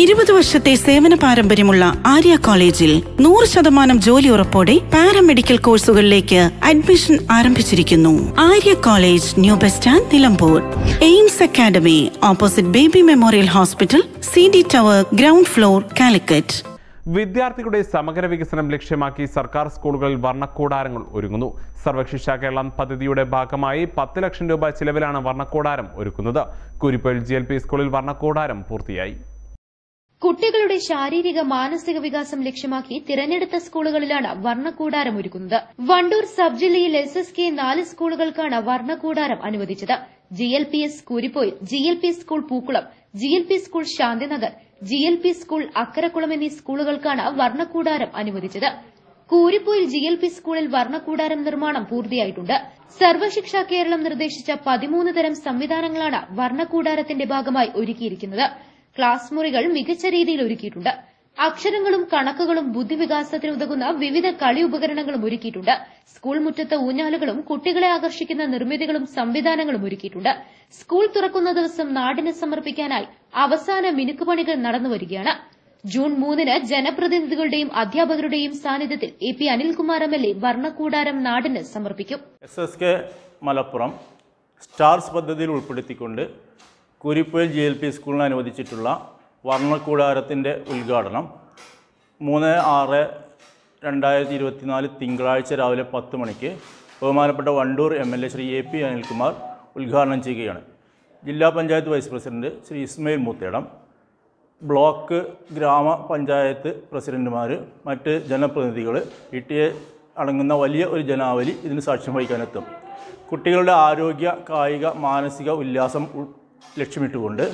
ഇരുപത് വർഷത്തെ സേവന പാരമ്പര്യമുള്ള ആര്യ കോളേജിൽ നൂറ് ശതമാനം ജോലി ഉറപ്പോടെ പാരാമെഡിക്കൽ കോഴ്സുകളിലേക്ക് അഡ്മിഷൻ ആരംഭിച്ചിരിക്കുന്നു. Arya College new bus stand Nilambur. AIMS Academy opposite Baby Memorial Hospital C D Tower ground floor Calicut. വിദ്യാർത്ഥികളുടെ സമഗ്ര വികസനം ലക്ഷ്യമാക്കി സർക്കാർ സ്കൂളുകളിൽ വർണക്കൂടാരങ്ങൾ ഒരുങ്ങുന്നു. സർവശിക്ഷ കേരളം പദ്ധതിയുടെ ഭാഗമായി പത്ത് ലക്ഷം രൂപ ചിലവിലാണ് വർണക്കൂടാരം ഒരുക്കുന്നത്. കുരിപ്പയിൽ ജി സ്കൂളിൽ വർണക്കൂടാരം പൂർത്തിയായി. കുട്ടികളുടെ ശാരീരിക മാനസിക വികാസം ലക്ഷ്യമാക്കി തിരഞ്ഞെടുത്ത സ്കൂളുകളിലാണ് വർണക്കൂടാരം ഒരുക്കുന്നത്. വണ്ടൂർ സബ് ജില്ലയിൽ എസ് എസ് കെ നാല് സ്കൂളുകൾക്കാണ് വർണക്കൂടാരം അനുവദിച്ചത്. G L P S Kooripoyil G L P school Pookkulam G L P school Shanthinagar G L P school Akkarakkulam എന്നീ സ്കൂളുകൾക്കാണ് വർണക്കൂടാരം അനുവദിച്ചത്. കൂരിപ്പോയിൽ ജി എൽ പി സ്കൂളിൽ വർണക്കൂടാരം നിർമ്മാണം പൂർത്തിയായിട്ടുണ്ട്. സർവശിക്ഷ കേരളം നിർദ്ദേശിച്ച പതിമൂന്ന് തരം സംവിധാനങ്ങളാണ് വർണക്കൂടാരത്തിന്റെ ഭാഗമായി ഒരുക്കിയിരിക്കുന്നത്. ക്ലാസ് മുറികൾ മികച്ച രീതിയിൽ ഒരുക്കിയിട്ടുണ്ട്. അക്ഷരങ്ങളും കണക്കുകളും ബുദ്ധിവികാസത്തിന് ഉതകുന്ന വിവിധ കളി ഉപകരണങ്ങളും ഒരുക്കിയിട്ടുണ്ട്. സ്കൂൾ മുറ്റത്ത് ഊഞ്ഞാലുകളും കുട്ടികളെ ആകർഷിക്കുന്ന നിർമ്മിതികളും സംവിധാനങ്ങളും ഒരുക്കിയിട്ടുണ്ട്. സ്കൂൾ തുറക്കുന്ന ദിവസം നാടിന് സമർപ്പിക്കാനായി അവസാന മിനുക്കുപണികൾ നടന്നുവരികയാണ് ജൂൺ മൂന്നിന് ജനപ്രതിനിധികളുടെയും അധ്യാപകരുടെയും സാന്നിധ്യത്തിൽ A P Anilkumar M L A വർണക്കൂടാരം നാടിന് സമർപ്പിക്കും. S S K Malappuram STARS പദ്ധതിയിൽ ഉൾപ്പെടുത്തിക്കൊണ്ട് കുരിപ്പേൽ ജി എൽ പി സ്കൂളിന് അനുവദിച്ചിട്ടുള്ള വർണക്കൂടാരത്തിന്റെ ഉദ്ഘാടനം മൂന്ന് ആറ് രണ്ടായിരത്തി ഇരുപത്തിനാല് തിങ്കളാഴ്ച രാവിലെ പത്ത് മണിക്ക് ബഹുമാനപ്പെട്ട Wandoor M L A Shri A P Anilkumar ഉദ്ഘാടനം ചെയ്യുകയാണ്. ജില്ലാ panchayat vice president Shri Ismail Moothedam block ഗ്രാമപഞ്ചായത്ത് പ്രസിഡന്റുമാർ മറ്റ് ജനപ്രതിനിധികൾ ഇ ടി എ അടങ്ങുന്ന വലിയ ഒരു ജനാവലി ഇതിന് സാക്ഷ്യം വഹിക്കാനെത്തും. കുട്ടികളുടെ ആരോഗ്യ കായിക മാനസിക ഉല്ലാസം ലക്ഷ്യമിട്ടുകൊണ്ട്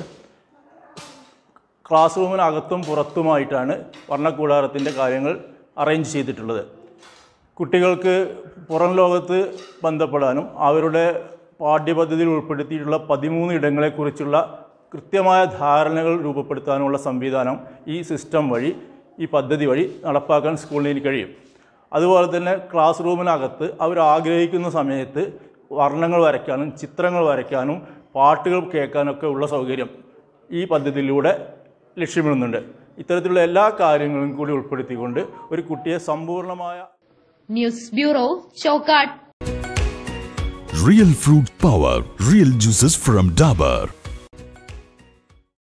ക്ലാസ് റൂമിനകത്തും പുറത്തുമായിട്ടാണ് വർണക്കൂടാരത്തിന്റെ കാര്യങ്ങൾ അറേഞ്ച് ചെയ്തിട്ടുള്ളത്. കുട്ടികൾക്ക് പുറം ലോകത്ത് ബന്ധപ്പെടാനും അവരുടെ പാഠ്യപദ്ധതിയിൽ ഉൾപ്പെടുത്തിയിട്ടുള്ള പതിമൂന്ന് ഇടങ്ങളെക്കുറിച്ചുള്ള കൃത്യമായ ധാരണകൾ രൂപപ്പെടുത്താനുള്ള സംവിധാനം ഈ സിസ്റ്റം വഴി ഈ പദ്ധതി വഴി നടപ്പാക്കാൻ സ്കൂളിന് കഴിയും. അതുപോലെ തന്നെ ക്ലാസ് റൂമിനകത്ത് അവർ ആഗ്രഹിക്കുന്ന സമയത്ത് വർണങ്ങൾ വരയ്ക്കാനും ചിത്രങ്ങൾ വരയ്ക്കാനും പാട്ടുകൾ കേൾക്കാനൊക്കെ ഉള്ള സൗകര്യം ഈ പദ്ധതിയിലൂടെ ലക്ഷ്യമിടുന്നുണ്ട് ഇത്തരത്തിലുള്ള എല്ലാ കാര്യങ്ങളും കൂടി ഉൾപ്പെടുത്തിക്കൊണ്ട് ഒരു കുട്ടിയെ സമ്പൂർണമായ news bureau Chokkad Real Fruit Power Real juices from Dabur.